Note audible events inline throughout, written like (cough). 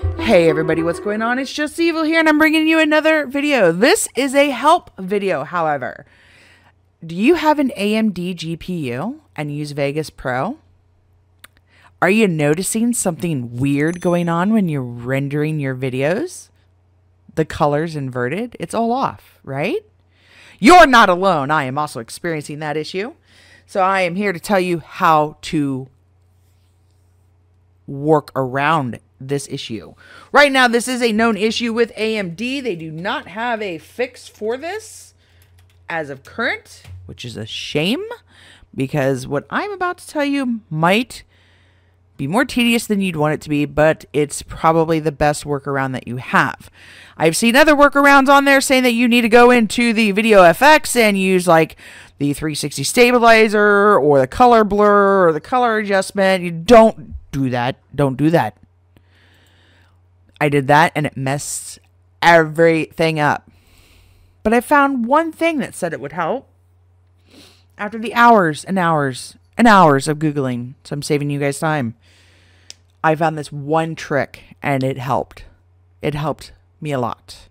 Hey everybody, what's going on? It's just Evil here and I'm bringing you another video. This is a help video, however. Do you have an AMD GPU and use Vegas Pro? Are you noticing something weird going on when you're rendering your videos? The colors inverted? It's all off, right? You're not alone. I am also experiencing that issue. So I am here to tell you how to work around this issue. Right now, this is a known issue with AMD. They do not have a fix for this as of current, which is a shame because what I'm about to tell you might be more tedious than you'd want it to be, but it's probably the best workaround that you have. I've seen other workarounds on there saying that you need to go into the Video FX and use like the 360 stabilizer or the color blur or the color adjustment. You don't do that. Don't do that. I did that and it messed everything up. But I found one thing that said it would help. After the hours and hours and hours of Googling, so I'm saving you guys time, I found this one trick and it helped. It helped me a lot.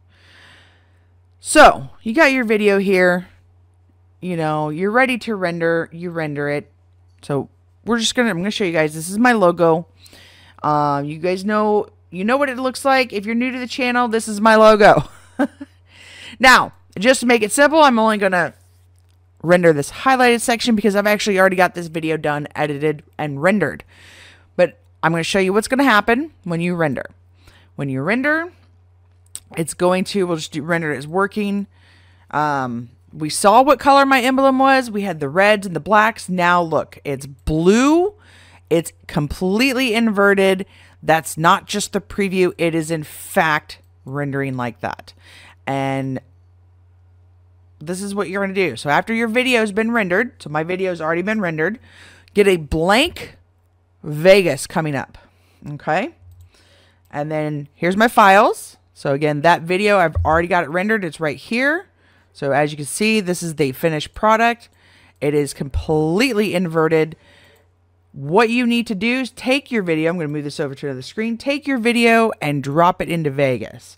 So, you got your video here. You know, you're ready to render. You render it. So, we're just gonna, I'm gonna show you guys. This is my logo. Um, you guys know you know what it looks like. If you're new to the channel, this is my logo. (laughs) now, just to make it simple, I'm only to render this highlighted section because I've actually already got this video done, edited, and rendered. But I'm going to show you what's going to happen when you render. When you render, it's going to, we'll just do render as working. Um, we saw what color my emblem was. We had the reds and the blacks. Now look, it's blue. It's completely inverted. That's not just the preview, it is in fact rendering like that. And this is what you're going to do. So after your video has been rendered, so my video has already been rendered, get a blank Vegas coming up. Okay? And then here's my files. So again, that video, I've already got it rendered. It's right here. So as you can see, this is the finished product. It is completely inverted what you need to do is take your video. I'm going to move this over to another screen. Take your video and drop it into Vegas.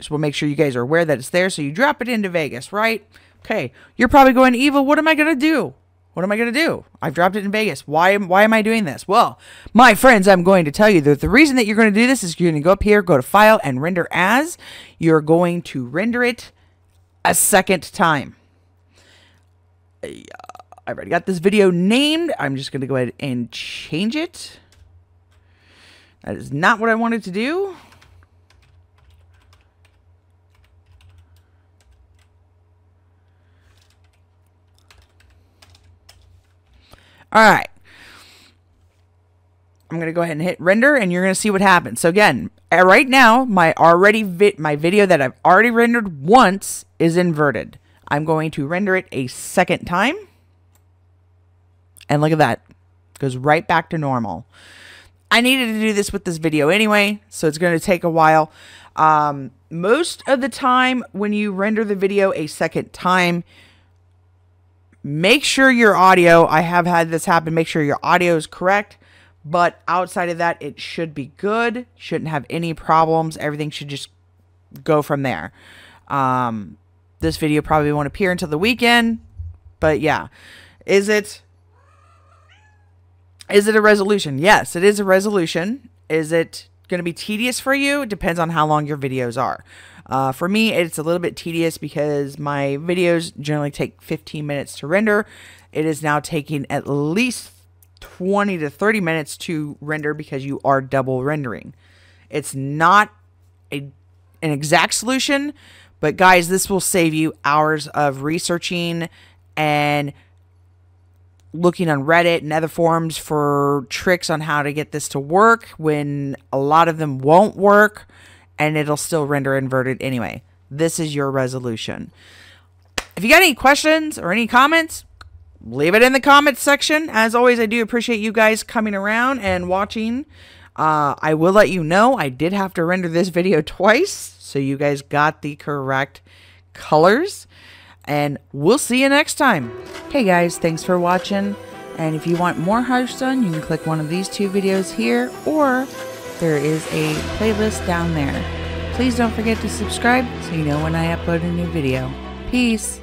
So we'll make sure you guys are aware that it's there. So you drop it into Vegas, right? Okay. You're probably going, Evil, what am I going to do? What am I going to do? I've dropped it in Vegas. Why, why am I doing this? Well, my friends, I'm going to tell you that the reason that you're going to do this is you're going to go up here, go to File, and Render As. You're going to render it a second time. I've already got this video named. I'm just going to go ahead and change it. That is not what I wanted to do. All right. I'm going to go ahead and hit render and you're going to see what happens. So again, right now, my already vi my video that I've already rendered once is inverted. I'm going to render it a second time. And look at that. Goes right back to normal. I needed to do this with this video anyway, so it's going to take a while. Um, most of the time when you render the video a second time, make sure your audio, I have had this happen, make sure your audio is correct. But outside of that, it should be good. Shouldn't have any problems. Everything should just go from there. Um, this video probably won't appear until the weekend. But yeah. Is it is it a resolution? Yes, it is a resolution. Is it going to be tedious for you? It depends on how long your videos are. Uh, for me, it's a little bit tedious because my videos generally take 15 minutes to render. It is now taking at least 20 to 30 minutes to render because you are double rendering. It's not a, an exact solution, but guys, this will save you hours of researching and looking on Reddit and other forums for tricks on how to get this to work when a lot of them won't work and it'll still render inverted anyway. This is your resolution. If you got any questions or any comments, leave it in the comments section. As always, I do appreciate you guys coming around and watching. Uh, I will let you know I did have to render this video (laughs) twice, so you guys got the correct colors and we'll see you next time. Hey guys, thanks for watching. And if you want more Hearthstone, you can click one of these two videos here or there is a playlist down there. Please don't forget to subscribe so you know when I upload a new video. Peace.